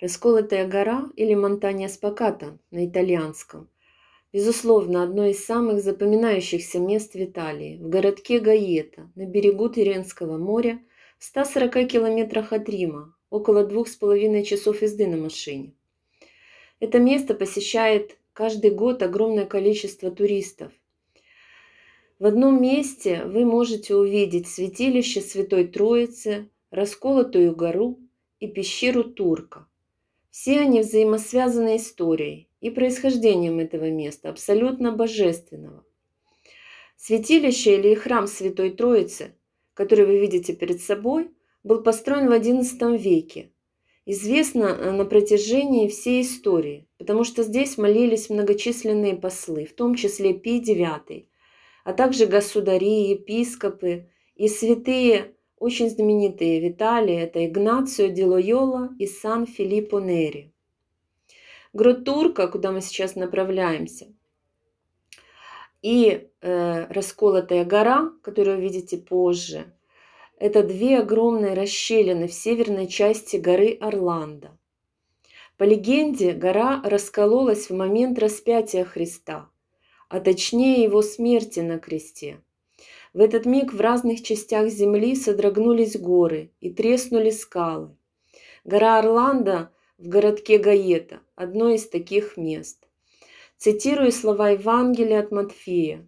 Расколотая гора или Монтанья Спаката на итальянском – безусловно, одно из самых запоминающихся мест в Италии, в городке Гаета, на берегу Тиренского моря, в 140 километрах от Рима, около двух с половиной часов езды на машине. Это место посещает каждый год огромное количество туристов. В одном месте вы можете увидеть святилище Святой Троицы, расколотую гору и пещеру Турка. Все они взаимосвязаны историей и происхождением этого места, абсолютно божественного. Святилище или храм Святой Троицы, который вы видите перед собой, был построен в XI веке известно э, на протяжении всей истории, потому что здесь молились многочисленные послы, в том числе Пий IX, а также государи, епископы и святые, очень знаменитые Виталии, это Игнацио ди Лойола и Сан Филиппо Нери. Грот Турка, куда мы сейчас направляемся, и э, расколотая гора, которую вы видите позже – это две огромные расщелины в северной части горы Орландо. По легенде, гора раскололась в момент распятия Христа, а точнее его смерти на кресте. В этот миг в разных частях земли содрогнулись горы и треснули скалы. Гора Орландо в городке Гаета – одно из таких мест. Цитирую слова Евангелия от Матфея.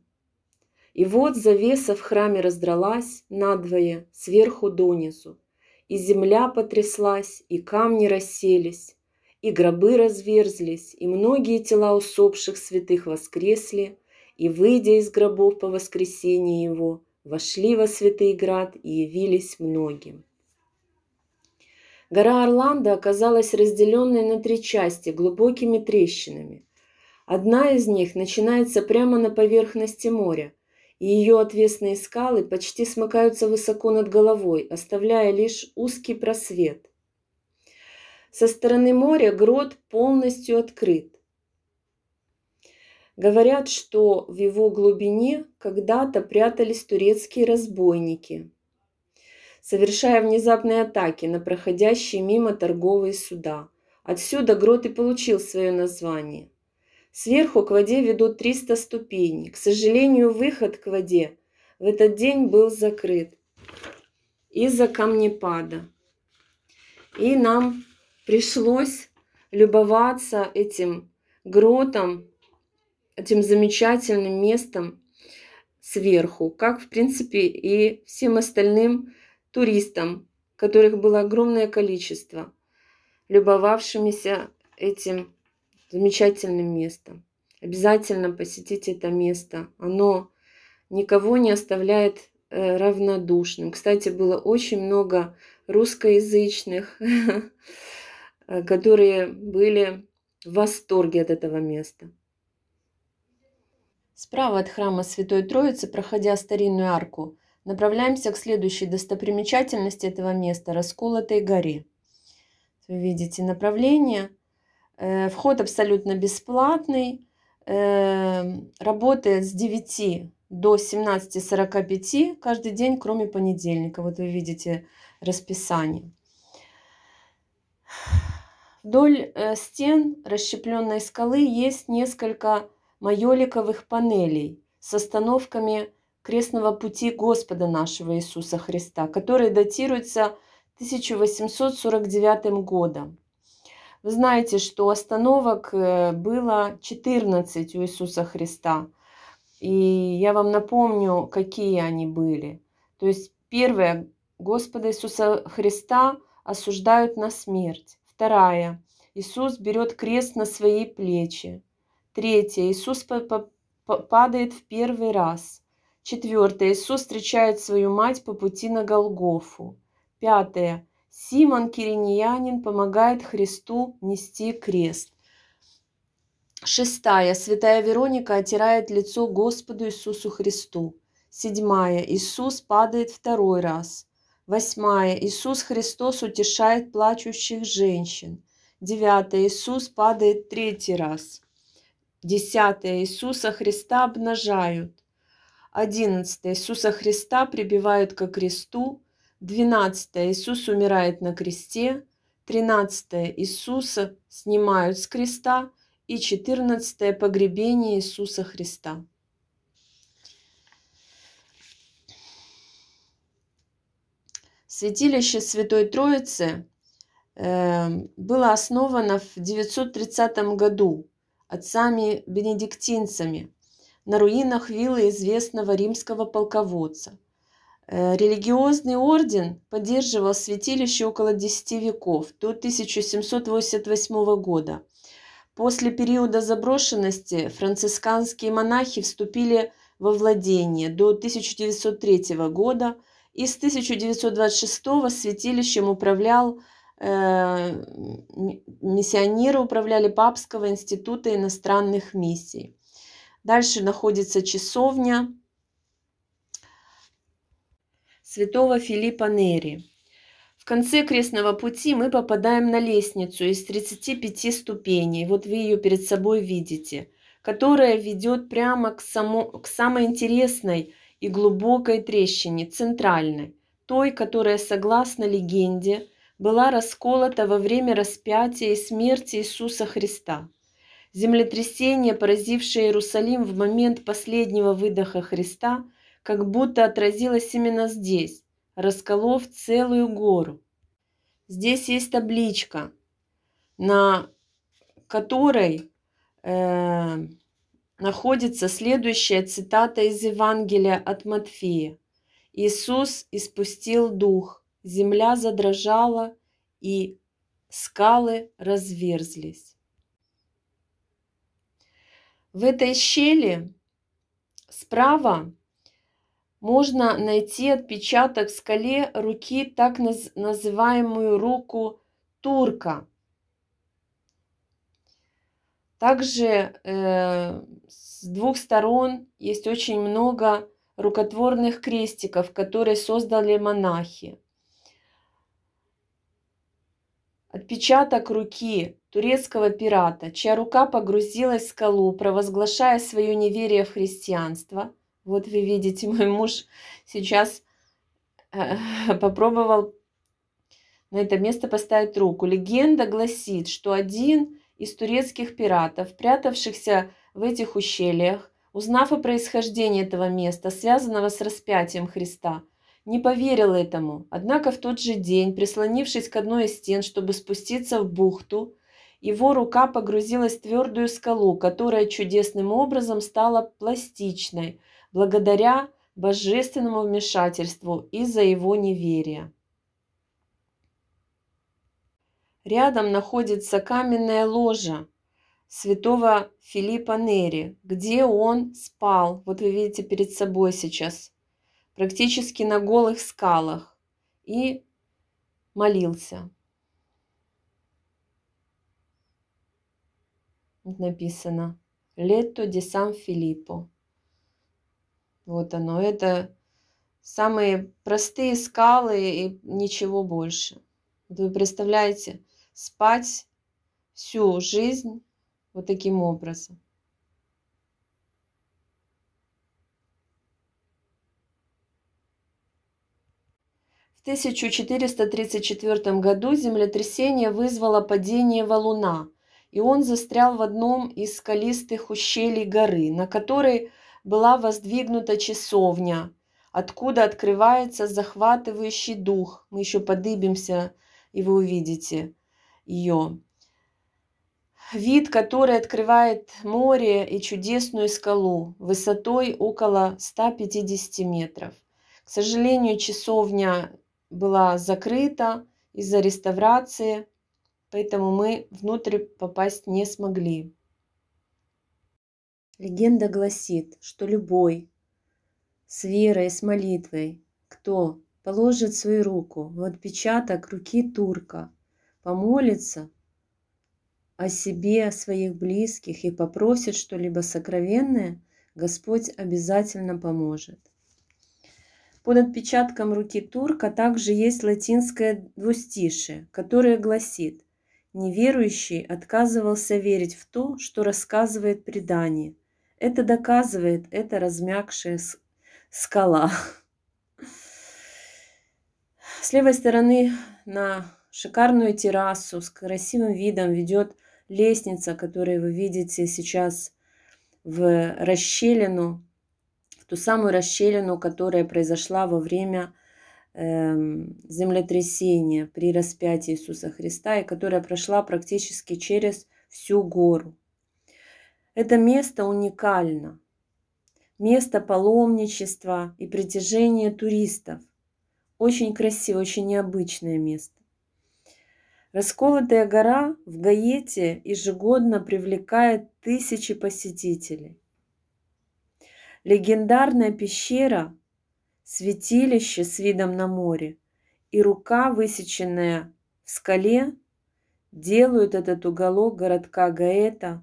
И вот завеса в храме раздралась надвое, сверху донизу, и земля потряслась, и камни расселись, и гробы разверзлись, и многие тела усопших святых воскресли, и, выйдя из гробов по воскресении его, вошли во святый град и явились многим. Гора Орландо оказалась разделенной на три части глубокими трещинами. Одна из них начинается прямо на поверхности моря – и ее отвесные скалы почти смыкаются высоко над головой, оставляя лишь узкий просвет. Со стороны моря грот полностью открыт. Говорят, что в его глубине когда-то прятались турецкие разбойники, совершая внезапные атаки на проходящие мимо торговые суда. Отсюда грот и получил свое название – Сверху к воде ведут 300 ступеней. К сожалению, выход к воде в этот день был закрыт из-за камнепада. И нам пришлось любоваться этим гротом, этим замечательным местом сверху, как, в принципе, и всем остальным туристам, которых было огромное количество, любовавшимися этим замечательным местом. Обязательно посетите это место. Оно никого не оставляет э, равнодушным. Кстати, было очень много русскоязычных, которые были в восторге от этого места. Справа от храма Святой Троицы, проходя старинную арку, направляемся к следующей достопримечательности этого места – Расколотой горе. Вы видите направление – Э, вход абсолютно бесплатный. Э, работает с 9 до 17.45 каждый день, кроме понедельника. Вот вы видите расписание. Вдоль э, стен расщепленной скалы есть несколько майоликовых панелей с остановками крестного пути Господа нашего Иисуса Христа, которые датируются 1849 годом. Вы знаете, что остановок э, было 14 у Иисуса Христа. И я вам напомню, какие они были. То есть первое, Господа Иисуса Христа осуждают на смерть. Вторая, Иисус берет крест на свои плечи. Третье, Иисус падает в первый раз. Четвертое, Иисус встречает свою мать по пути на Голгофу. Пятое, Симон Кириньянин помогает Христу нести крест. Шестая. Святая Вероника отирает лицо Господу Иисусу Христу. Седьмая. Иисус падает второй раз. Восьмая. Иисус Христос утешает плачущих женщин. Девятое. Иисус падает третий раз. Десятое. Иисуса Христа обнажают. Одиннадцатое. Иисуса Христа прибивают ко кресту. 12. Иисус умирает на кресте. 13 Иисуса снимают с креста и 14 погребение Иисуса Христа. Святилище Святой Троицы э, было основано в 930 году отцами бенедиктинцами на руинах виллы известного римского полководца. Э, религиозный орден поддерживал святилище около 10 веков, до 1788 года. После периода заброшенности францисканские монахи вступили во владение до 1903 года – и с 1926 святилищем управлял миссионеры управляли Папского института иностранных миссий. Дальше находится часовня святого Филиппа Нери. В конце крестного пути мы попадаем на лестницу из 35 ступеней. Вот вы ее перед собой видите, которая ведет прямо к, само, к самой интересной и глубокой трещине, центральной, той, которая, согласно легенде, была расколота во время распятия и смерти Иисуса Христа. Землетрясение, поразившее Иерусалим в момент последнего выдоха Христа, как будто отразилось именно здесь, расколов целую гору. Здесь есть табличка, на которой э, находится следующая цитата из Евангелия от Матфея. Иисус испустил дух, земля задрожала, и скалы разверзлись. В этой щели справа можно найти отпечаток в скале руки, так называемую руку турка. Также э, с двух сторон есть очень много рукотворных крестиков, которые создали монахи. Отпечаток руки турецкого пирата, чья рука погрузилась в скалу, провозглашая свое неверие в христианство. Вот вы видите, мой муж сейчас э, попробовал на это место поставить руку. Легенда гласит, что один из турецких пиратов, прятавшихся в этих ущельях, узнав о происхождении этого места, связанного с распятием Христа, не поверил этому. Однако в тот же день, прислонившись к одной из стен, чтобы спуститься в бухту, его рука погрузилась в твердую скалу, которая чудесным образом стала пластичной, благодаря божественному вмешательству из-за его неверия. Рядом находится каменная ложа святого Филиппа Нери, где он спал. Вот вы видите перед собой сейчас, практически на голых скалах, и молился. написано «Лето де Сан Филиппо». Вот оно. Это самые простые скалы и ничего больше. Вы представляете, спать всю жизнь вот таким образом. В 1434 году землетрясение вызвало падение валуна, и он застрял в одном из скалистых ущелий горы, на которой была воздвигнута часовня, откуда открывается захватывающий дух. Мы еще подыбимся и вы увидите ее. Вид, который открывает море и чудесную скалу высотой около 150 метров. К сожалению, часовня была закрыта из-за реставрации, поэтому мы внутрь попасть не смогли. Легенда гласит, что любой с верой с молитвой, кто положит свою руку в отпечаток руки турка, помолится о себе, о своих близких и попросит что-либо сокровенное, Господь обязательно поможет. Под отпечатком руки турка также есть латинское двустишие, которое гласит «Неверующий отказывался верить в то, что рассказывает предание. Это доказывает эта размягшая скала». С левой стороны на шикарную террасу с красивым видом ведет лестница, которую вы видите сейчас в расщелину, ту самую расщелину, которая произошла во время э, землетрясения при распятии Иисуса Христа и которая прошла практически через всю гору. Это место уникально. Место паломничества и притяжения туристов. Очень красивое, очень необычное место. Расколотая гора в Гаете ежегодно привлекает тысячи посетителей. Легендарная пещера, святилище с видом на море и рука, высеченная в скале, делают этот уголок городка Гаэта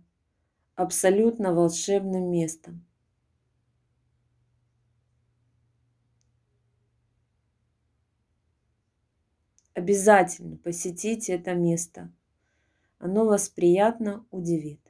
абсолютно волшебным местом. Обязательно посетите это место. Оно вас приятно удивит.